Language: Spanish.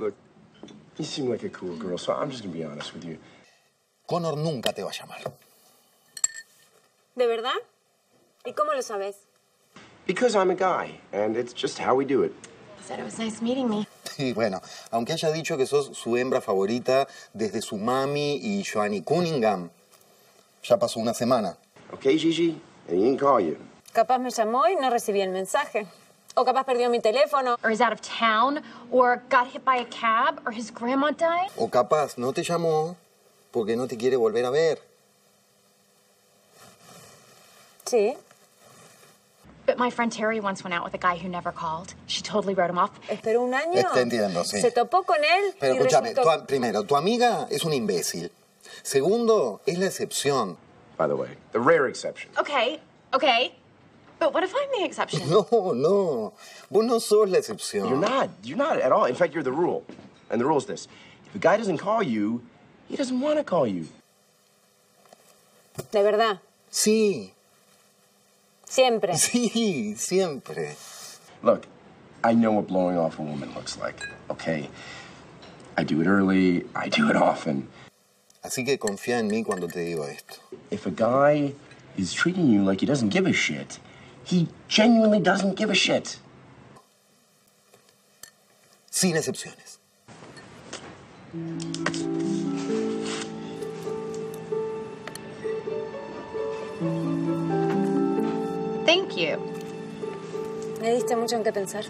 Look, you seem like a cool girl, so I'm just gonna be honest with you. Connor nunca te va a llamar. ¿De verdad? ¿Y cómo lo sabes? Because I'm a guy, and it's just how we do it. He said it was nice meeting me. Y bueno, aunque haya dicho que sos su hembra favorita desde su mami y Joanny Cunningham, ya pasó una semana. Okay, Gigi? And he didn't call you. Capaz me llamó y no recibí el mensaje. O capaz perdió mi teléfono. Or he's out of town, or got hit by a cab, or his grandma died. O capaz no te llamó porque no te quiere volver a ver. Sí. But my friend Terry once went out with a guy who never called. She totally wrote him off. Esperó un año. Te entiendo, sí. Se topó con él Pero y escúchame, resultó... tu primero, tu amiga es un imbécil. Segundo, es la excepción. By the way, the rare exception. Okay, okay. But what if I'm the exception? No, no. Vos no sos la excepción. You're not. You're not at all. In fact, you're the rule. And the rule is this if a guy doesn't call you, he doesn't want to call you. De verdad. Sí, Siempre. sí, siempre. Look, I know what blowing off a woman looks like, okay? I do it early, I do it often. Así que confía en mí cuando te digo esto. If a guy is treating you like he doesn't give a shit, he genuinely doesn't give a shit. Sin excepciones. Thank you. Me diste mucho en qué pensar.